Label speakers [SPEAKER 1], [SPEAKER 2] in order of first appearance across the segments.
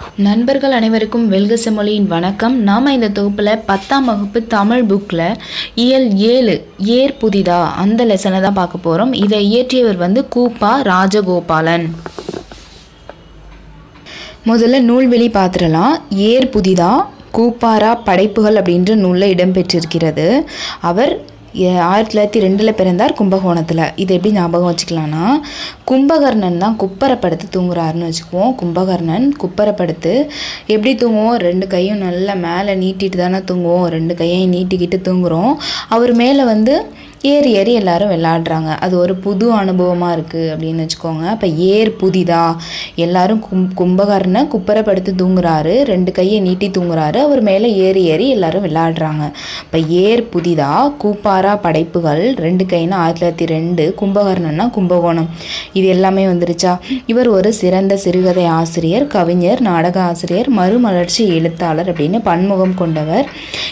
[SPEAKER 1] நண்பர்கள் அனைவருக்கும் வெல்க செமொழியின் வணக்கம். நாம் இந்த தொகுப்பில் பத்தாம் வகுப்பு தமிழ் புக்கில் இயல் ஏழு ஏர் புதிதா அந்த லெசனை தான் பார்க்க போகிறோம் இதை இயற்றியவர் வந்து கூப்பா ராஜகோபாலன். முதல்ல நூல்வெளி பார்த்துடலாம். ஏர் புதிதா கூப்பாரா படைப்புகள் அப்படின்ற நூலில் இடம்பெற்றிருக்கிறது. அவர் ஆயிரத்தி தொள்ளாயிரத்தி ரெண்டில் பிறந்தார் கும்பகோணத்தில். இது எப்படி ஞாபகம் வச்சுக்கலாம்னா கும்பகர்ணன் தான் குப்பரை படுத்து தூங்குறாருன்னு வச்சுக்குவோம். கும்பகர்ணன் குப்பரை படுத்து எப்படி தூங்குவோம்? ரெண்டு கையும் நல்லா மேலே நீட்டிட்டு தானே தூங்குவோம். ரெண்டு கையையும் நீட்டிக்கிட்டு தூங்குறோம். அவர் மேலே வந்து ஏறி ஏறி எல்லாரும் விளாடுறாங்க. அது ஒரு புது அனுபவமாக இருக்குது அப்படின்னு வச்சுக்கோங்க. இப்போ ஏர் புதிதா? எல்லாரும் கும் கும்பகர்ணை குப்பரை தூங்குறாரு. ரெண்டு கையை நீட்டி தூங்குறாரு. அவர் மேலே ஏறி ஏறி எல்லாரும் விளாடுறாங்க. இப்போ ஏர் புதிதா? கூப்பாரா படைப்புகள்? ரெண்டு கைனா ஆயிரத்தி தொள்ளாயிரத்தி ரெண்டு. கும்பகர்ணன்னா கும்பகோணம். இது எல்லாமே வந்துருச்சா? இவர் ஒரு சிறந்த சிறுகதை ஆசிரியர் கவிஞர் நாடக ஆசிரியர் மறுமலர்ச்சி எழுத்தாளர் அப்படின்னு பன்முகம் கொண்டவர்.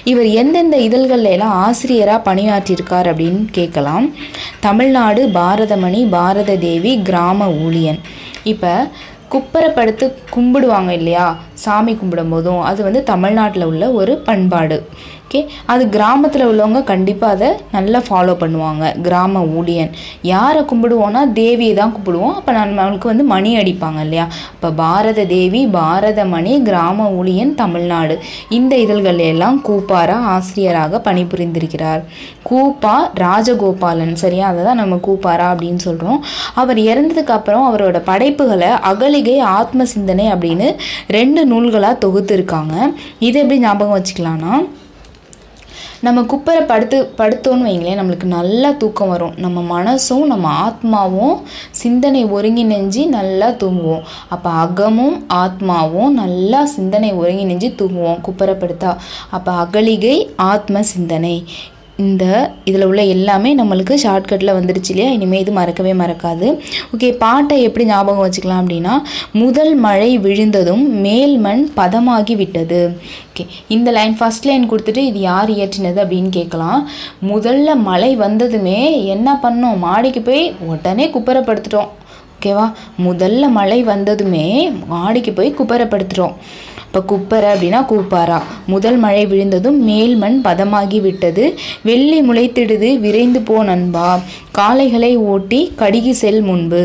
[SPEAKER 1] இவர் எந்தெந்த இதழ்கள்ல எல்லாம் ஆசிரியராக பணியாற்றியிருக்கார் அப்படின்னு கேட்கலாம். தமிழ்நாடு பாரதமணி பாரத தேவி கிராம ஊழியன். இப்போ குப்பரப்படுத்து கும்பிடுவாங்க இல்லையா? சாமி கும்பிடும் போதும் அது வந்து தமிழ்நாட்டில் உள்ள ஒரு பண்பாடு. ஓகே அது கிராமத்தில் உள்ளவங்க கண்டிப்பாக அதை நல்லா ஃபாலோ பண்ணுவாங்க. கிராம ஊழியன். யாரை கும்பிடுவோன்னா தேவியை தான் கும்பிடுவோம். அப்போ நம்மளுக்கு வந்து மணி அடிப்பாங்க இல்லையா? இப்போ பாரத தேவி பாரத மணி கிராம ஊழியன் தமிழ்நாடு. இந்த இதழ்கள் எல்லாம் கூப்பாரா ஆசிரியராக பணிபுரிந்திருக்கிறார். கூப்பா ராஜகோபாலன். சரியா? அதை தான் நம்ம கூப்பாரா அப்படின்னு சொல்கிறோம் அவர் இறந்ததுக்கு அப்புறம் அவரோட படைப்புகளை அகலிகை ஆத்ம சிந்தனை அப்படின்னு ரெண்டு நூல்களாக தொகுத்துருக்காங்க. இது எப்படி ஞாபகம் வச்சுக்கலாம்னா நம்ம குப்பரை படுத்து படுத்தோன்னு வைங்களேன் நம்மளுக்கு நல்லா தூக்கம் வரும். நம்ம மனசும் நம்ம ஆத்மாவும் சிந்தனை ஒருங்கிணைஞ்சு நல்லா தூங்குவோம். அப்போ அகமும் ஆத்மாவும் நல்லா சிந்தனை ஒருங்கிணைஞ்சு தூங்குவோம் குப்பரை படுத்தா. அப்போ அகலிகை ஆத்ம சிந்தனை. இந்த இதில் உள்ள எல்லாமே நம்மளுக்கு ஷார்ட்கட்டில் வந்துடுச்சு இல்லையா? இனிமேல் இது மறக்கவே மறக்காது. ஓகே பாட்டை எப்படி ஞாபகம் வச்சுக்கலாம் அப்படின்னா முதல் மழை விழுந்ததும் மேல் மண் பதமாகி விட்டது. ஓகே இந்த லைன் ஃபர்ஸ்ட் லைன் கொடுத்துட்டு இது யார் இயற்றினது அப்படின்னு கேட்கலாம். முதல்ல மழை வந்ததுமே என்ன பண்ணோம்? மாடிக்கு போய் உடனே குப்பரப்படுத்துட்டோம் ஓகேவா முதல்ல மழை வந்ததுமே மாடிக்கு போய் குப்பரப்படுத்துகிறோம் இப்போ குப்பரை அப்படின்னா கூப்பாரா முதல் மழை விழுந்ததும் மேல் மண் பதமாகி விட்டது வெள்ளி முளைத்திடுது விரைந்து போ நண்பா. காளைகளை ஓட்டி கடிகி செல் முன்பு.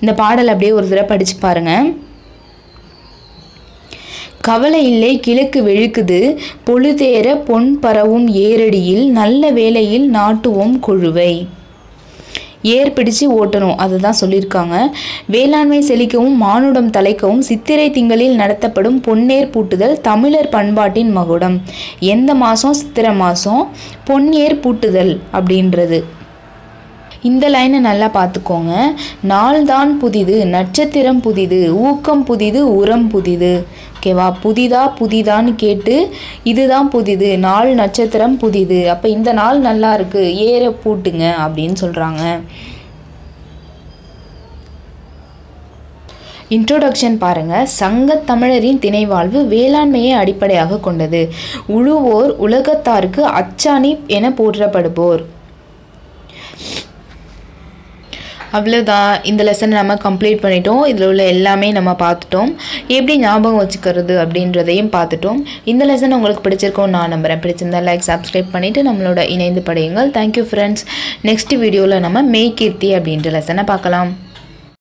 [SPEAKER 1] இந்த பாடல் அப்படியே ஒரு தடவை படிச்சு பாருங்க. கவலை இல்லை கிழக்கு வெழுக்குது. பொழுதேற பொன் பரவும் ஏரடியில் நல்ல வேளையில் நாட்டுவோம் கொழுவை. ஏர் பிடிச்சு ஓட்டணும் அதுதான் சொல்லியிருக்காங்க. வேளாண்மை செழிக்கவும் மானுடம் தலைக்கவும் சித்திரை திங்களில் நடத்தப்படும் பொன்னேர் பூட்டுதல் தமிழர் பண்பாட்டின் மகுடம். எந்த மாதம் சித்திரை மாதம் பொன்னேர் பூட்டுதல் அப்படின்றது. இந்த லைனை நல்லா பார்த்துக்கோங்க. நாள்தான் புதிது நட்சத்திரம் புதிது ஊக்கம் புதிது உரம் புதிது. ஓகேவா புதிதா புதிதான்னு கேட்டு இதுதான் புதிது நாள் நட்சத்திரம் புதிது. அப்போ இந்த நாள் நல்லா இருக்கு ஏற பூட்டுங்க அப்படின்னு சொல்கிறாங்க இன்ட்ரோடக்ஷன் பாருங்க. சங்கத் தமிழரின் திணைவாழ்வு வேளாண்மையை அடிப்படையாக கொண்டது. உழுவோர் உலகத்தாருக்கு அச்சாணி என போற்றப்படுவோர் அவ்வளோதான் இந்த லெசனை நம்ம கம்ப்ளீட் பண்ணிட்டோம். இதில் உள்ள எல்லாமே நம்ம பார்த்துட்டோம். எப்படி ஞாபகம் வச்சுக்கிறது அப்படின்றதையும் பார்த்துட்டோம். இந்த லெசன் உங்களுக்கு பிடிச்சிருக்கோம் நான் நம்புகிறேன் பிடிச்சிருந்தா லைக் சப்ஸ்கிரைப் பண்ணிவிட்டு நம்மளோட இணைந்து படையுங்கள். தேங்க்யூ ஃப்ரெண்ட்ஸ் நெக்ஸ்ட் வீடியோவில் நம்ம மெய்கீர்த்தி அப்படின்ற லெசனை பார்க்கலாம்.